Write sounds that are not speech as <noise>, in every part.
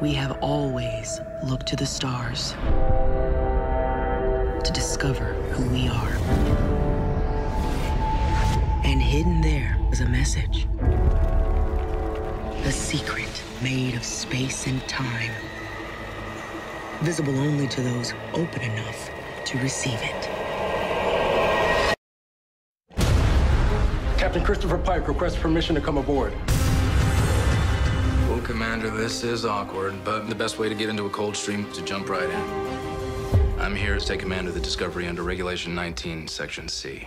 We have always looked to the stars to discover who we are. And hidden there was a message. A secret made of space and time. Visible only to those open enough to receive it. Captain Christopher Pike requests permission to come aboard. Well, Commander, this is awkward, but the best way to get into a cold stream is to jump right in. I'm here to take command of the Discovery under Regulation 19, Section C.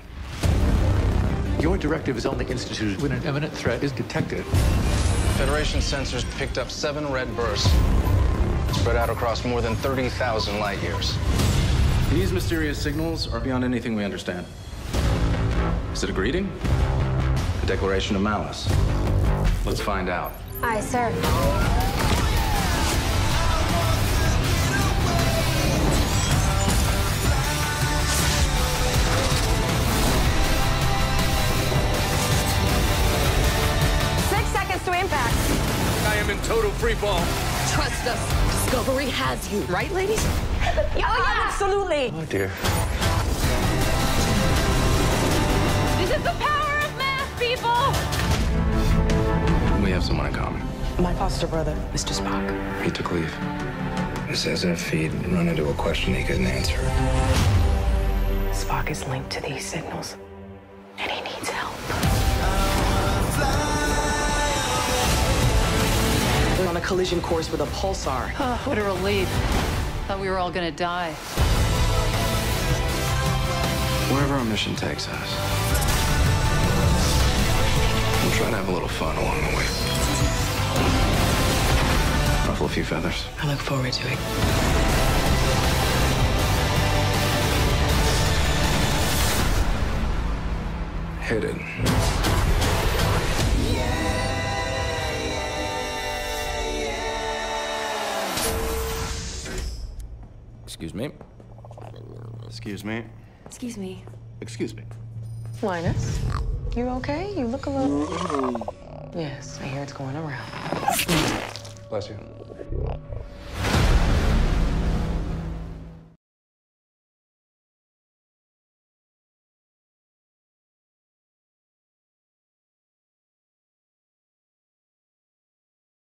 Your directive is only instituted when an imminent threat is detected. Federation sensors picked up seven red bursts, spread out across more than 30,000 light years. These mysterious signals are beyond anything we understand. Is it a greeting? A declaration of malice? Let's find out. Aye, sir. Six seconds to impact. I am in total free fall. Trust us. Discovery has you, right, ladies? <laughs> Oh, yeah, absolutely. Oh, dear. My foster brother, Mr. Spock. He took leave. It's as if he'd run into a question he couldn't answer. Spock is linked to these signals, and he needs help. We're on a collision course with a pulsar. <sighs> Oh, what a relief. Thought we were all gonna die. Wherever our mission takes us, we'll try to have a little fun along the way. Ruffle a few feathers. I look forward to it. Hit it. Excuse me. Excuse me. Excuse me. Excuse me. Linus, you okay? You look a little. Yes, I hear it's going around. espacio.